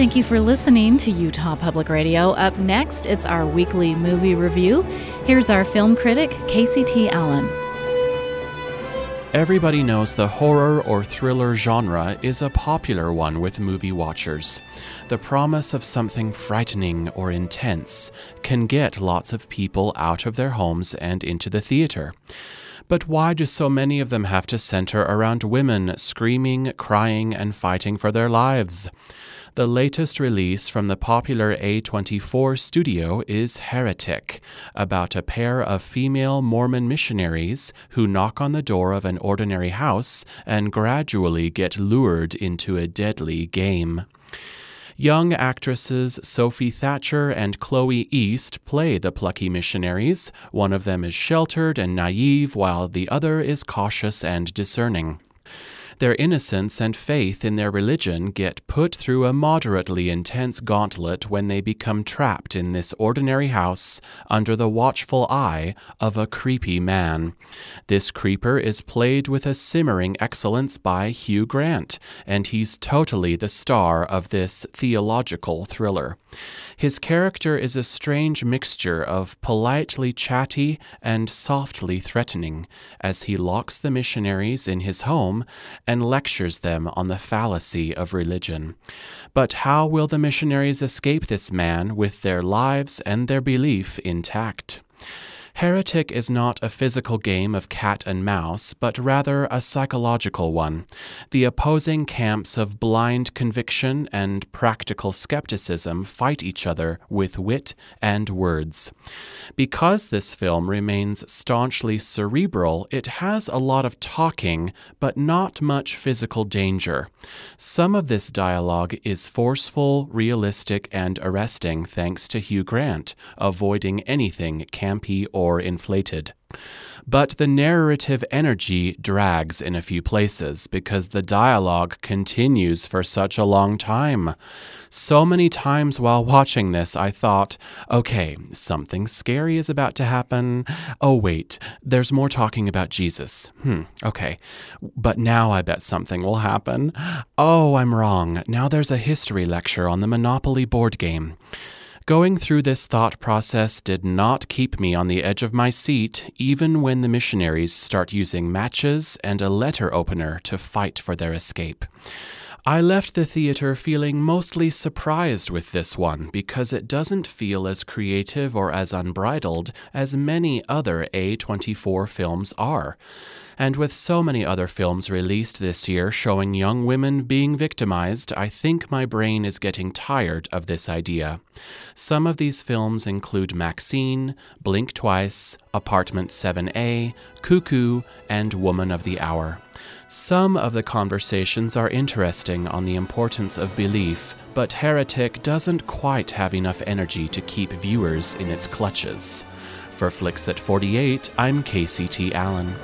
Thank you for listening to Utah Public Radio. Up next, it's our weekly movie review. Here's our film critic, Casey T. Allen. Everybody knows the horror or thriller genre is a popular one with movie watchers. The promise of something frightening or intense can get lots of people out of their homes and into the theater. But why do so many of them have to center around women screaming, crying, and fighting for their lives? The latest release from the popular A24 studio is Heretic, about a pair of female Mormon missionaries who knock on the door of an ordinary house and gradually get lured into a deadly game. Young actresses Sophie Thatcher and Chloe East play the plucky missionaries. One of them is sheltered and naive, while the other is cautious and discerning. Their innocence and faith in their religion get put through a moderately intense gauntlet when they become trapped in this ordinary house under the watchful eye of a creepy man. This creeper is played with a simmering excellence by Hugh Grant, and he's totally the star of this theological thriller. His character is a strange mixture of politely chatty and softly threatening as he locks the missionaries in his home and lectures them on the fallacy of religion. But how will the missionaries escape this man with their lives and their belief intact? Heretic is not a physical game of cat and mouse, but rather a psychological one. The opposing camps of blind conviction and practical skepticism fight each other with wit and words. Because this film remains staunchly cerebral, it has a lot of talking, but not much physical danger. Some of this dialogue is forceful, realistic, and arresting thanks to Hugh Grant, avoiding anything campy or inflated. But the narrative energy drags in a few places because the dialogue continues for such a long time. So many times while watching this, I thought, okay, something scary is about to happen. Oh, wait, there's more talking about Jesus. Hmm, okay. But now I bet something will happen. Oh, I'm wrong. Now there's a history lecture on the Monopoly board game. Going through this thought process did not keep me on the edge of my seat, even when the missionaries start using matches and a letter opener to fight for their escape. I left the theater feeling mostly surprised with this one because it doesn't feel as creative or as unbridled as many other A24 films are. And with so many other films released this year showing young women being victimized, I think my brain is getting tired of this idea. Some of these films include MaXXXine, Blink Twice, Apartment 7A, Cuckoo, and Woman of the Hour. Some of the conversations are interesting on the importance of belief, but Heretic doesn't quite have enough energy to keep viewers in its clutches. For Flicks at 48, I'm Casey T. Allen.